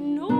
no